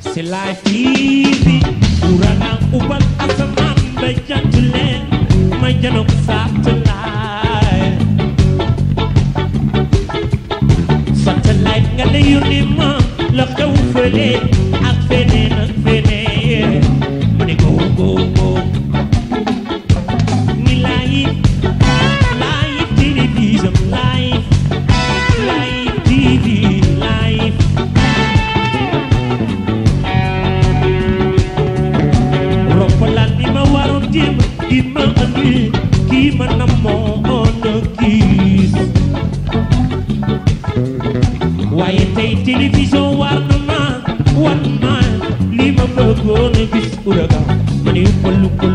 C'est live TV Uragang ubal asaman Bay satellite. Satellite nga ne yónni ma La xew fële Ak feneen ak go go go ma andi kii ma namoon a gis waaye tey télévision war na ma wan ma li ma bëggoon a gis uraga ma ne pël pël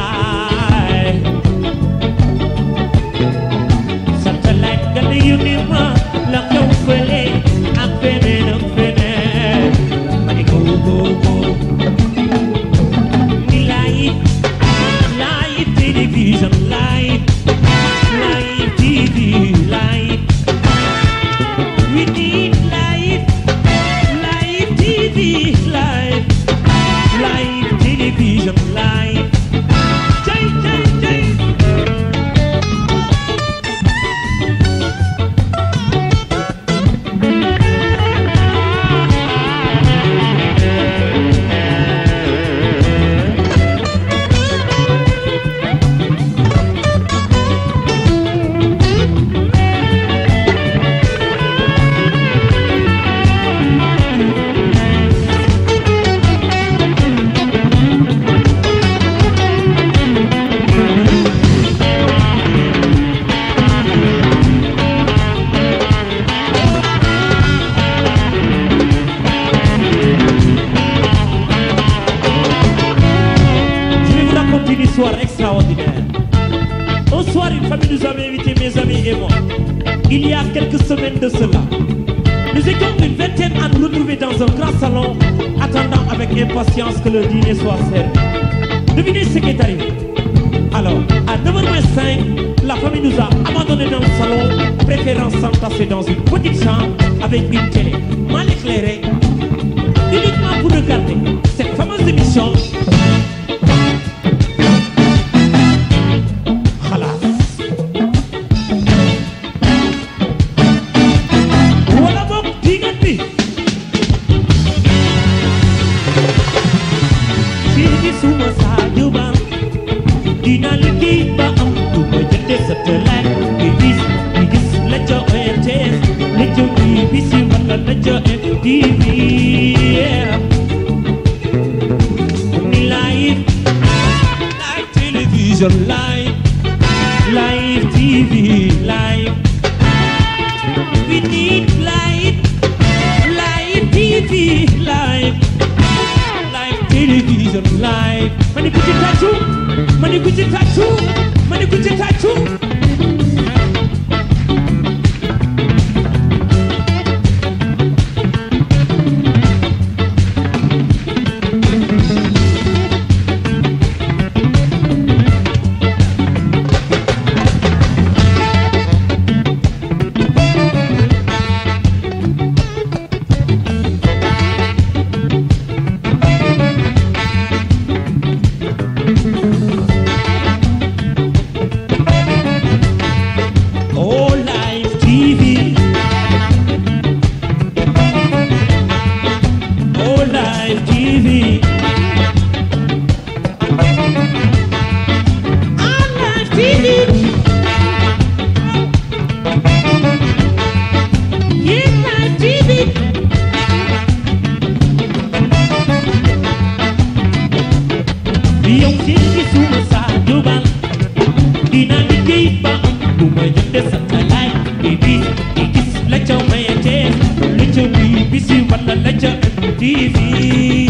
soir, une famille nous avait invités, mes amis et moi. Il y a quelques semaines de cela. Nous étions une vingtaine à nous retrouver dans un grand salon, attendant avec impatience que le dîner soit servi. Devinez ce qui est arrivé. Alors, à 9h05, la famille nous a abandonnés dans le salon, préférant s'entasser dans une petite chambre avec une télé mal éclairée, television live live TV live we need live live TV live live television live mani ku ci tàccu mani ku ci tàccu mani ku ci TV